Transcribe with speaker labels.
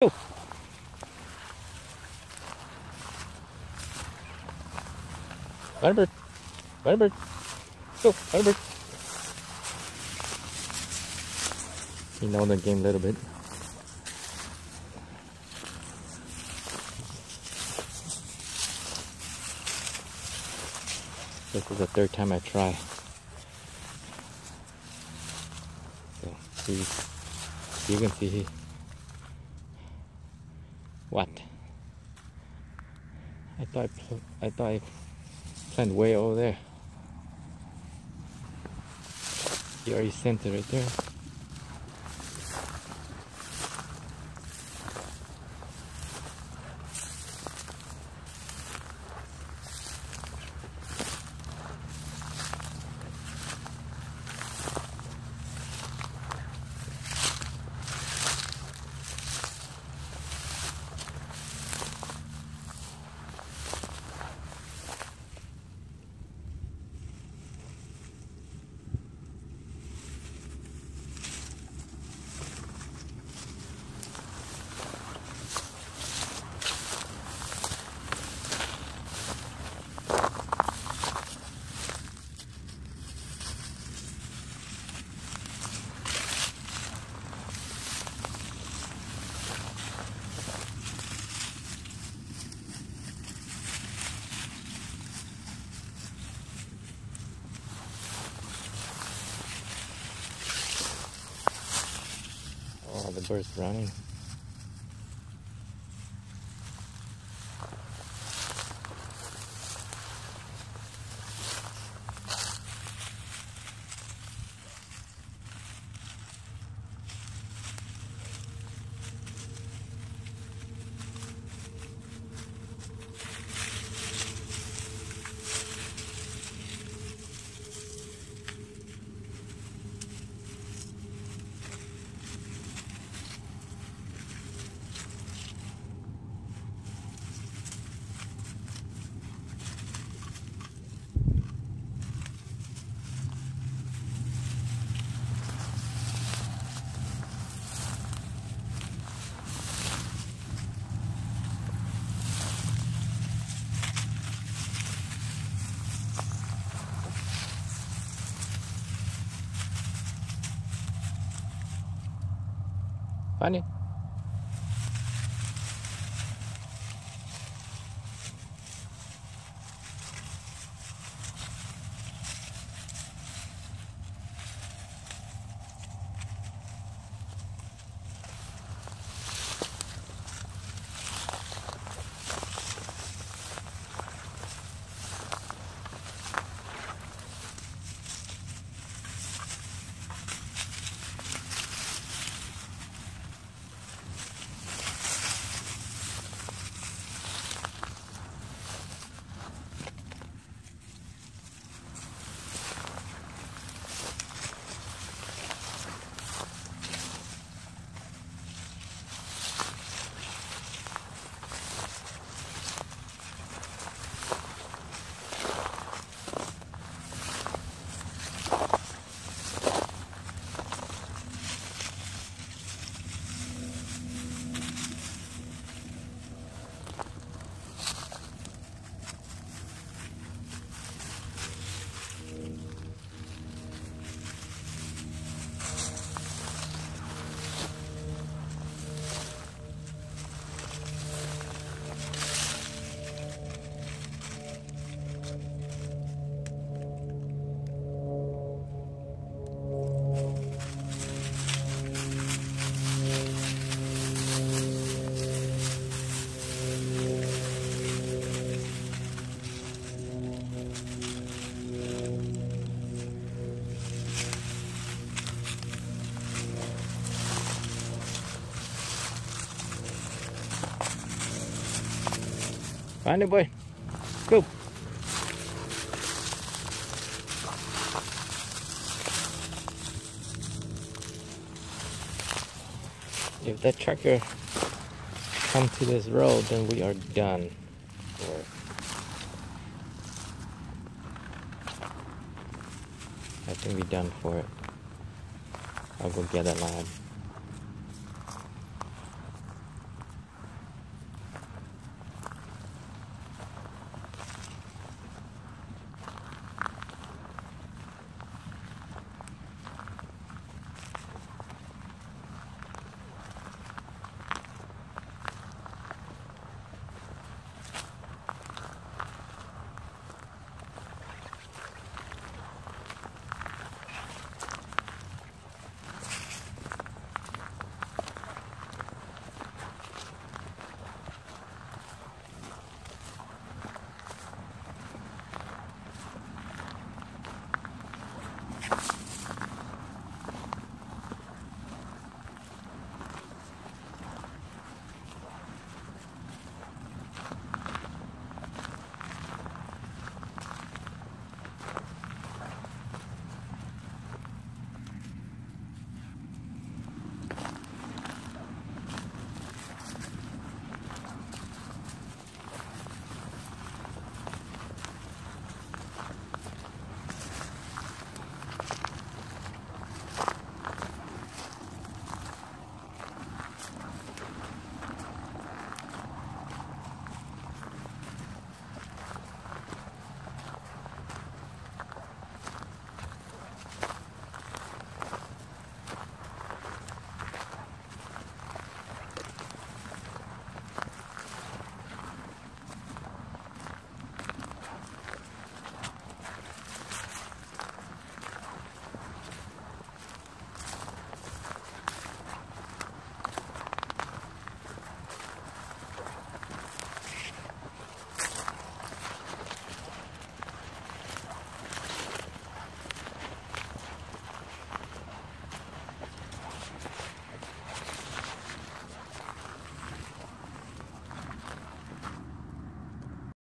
Speaker 1: Go. Firebird. Firebird. Go, Firebird. You know the game a little bit. This is the third time I try. So, see, you can see what? I thought I, I thought I planted way over there. You already sent it right there. The running. Funny. Find it, boy. Go. If that trucker come to this road, then we are done. I think we're done for it. I'll go get a line.